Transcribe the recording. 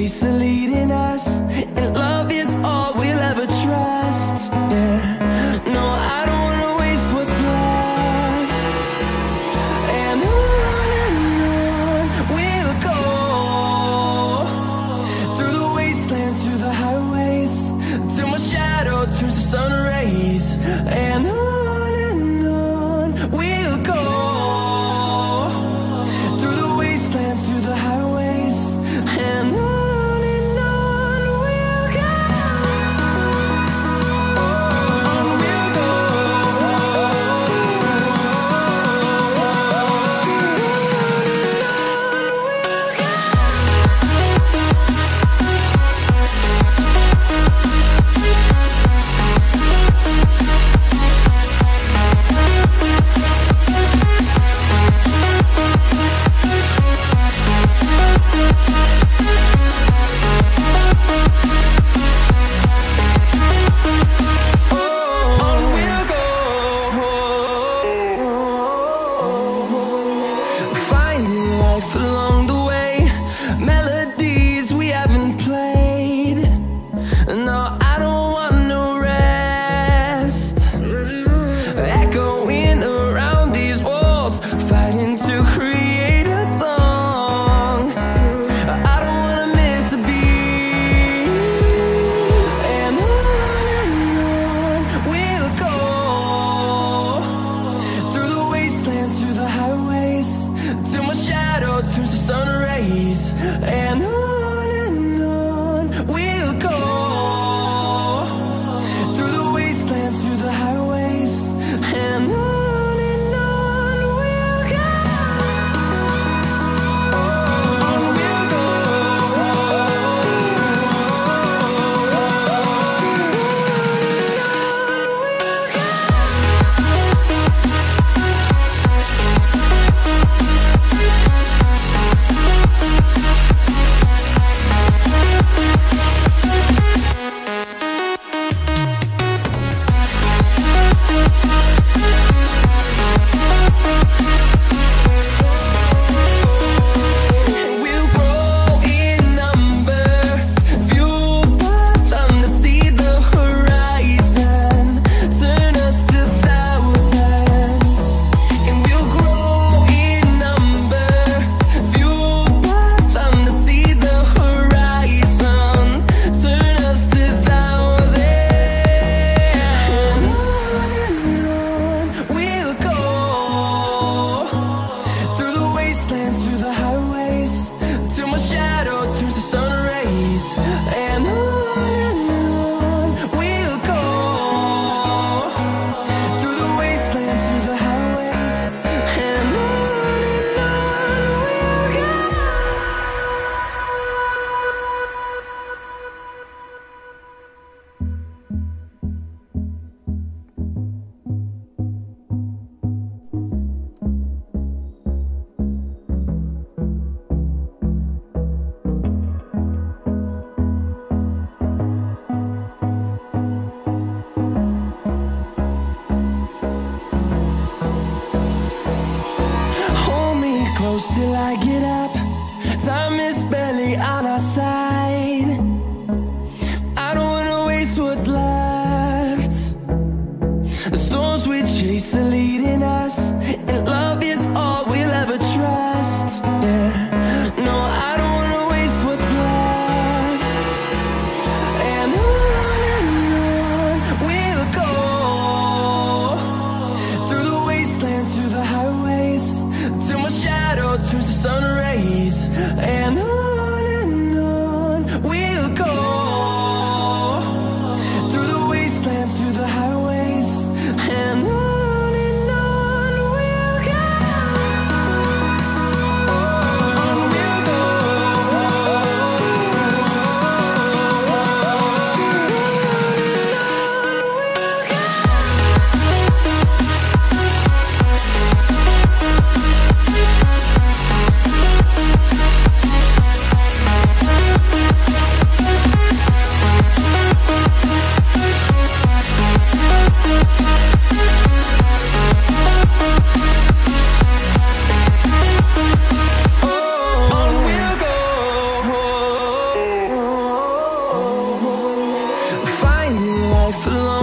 迪斯 shadow close till I get out. Life along